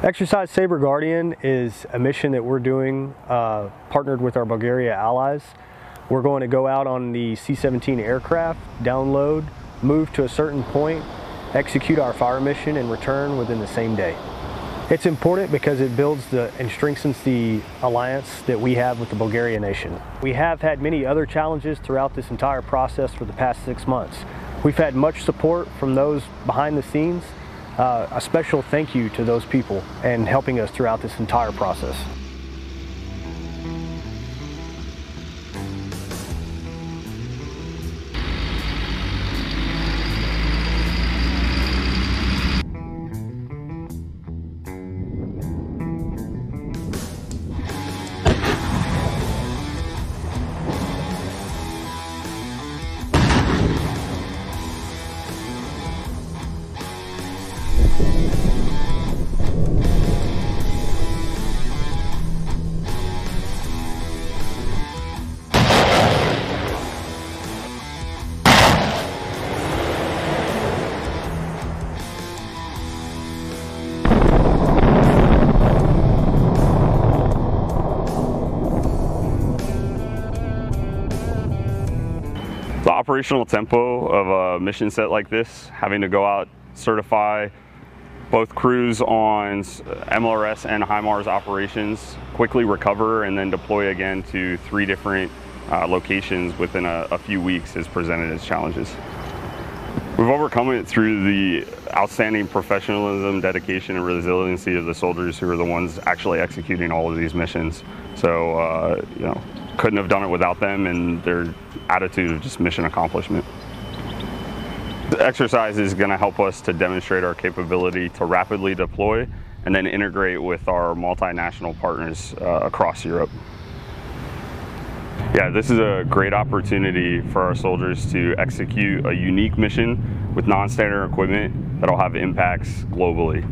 Exercise Saber Guardian is a mission that we're doing uh, partnered with our Bulgaria allies. We're going to go out on the C-17 aircraft, download, move to a certain point, execute our fire mission and return within the same day. It's important because it builds the and strengthens the alliance that we have with the Bulgaria nation. We have had many other challenges throughout this entire process for the past six months. We've had much support from those behind the scenes uh, a special thank you to those people and helping us throughout this entire process. The operational tempo of a mission set like this, having to go out, certify both crews on MLRS and HIMARS operations, quickly recover and then deploy again to three different uh, locations within a, a few weeks is presented as challenges. We've overcome it through the outstanding professionalism, dedication, and resiliency of the soldiers who are the ones actually executing all of these missions. So, uh, you know, couldn't have done it without them and their attitude of just mission accomplishment. The exercise is going to help us to demonstrate our capability to rapidly deploy and then integrate with our multinational partners uh, across Europe. Yeah, this is a great opportunity for our soldiers to execute a unique mission with non-standard equipment that'll have impacts globally.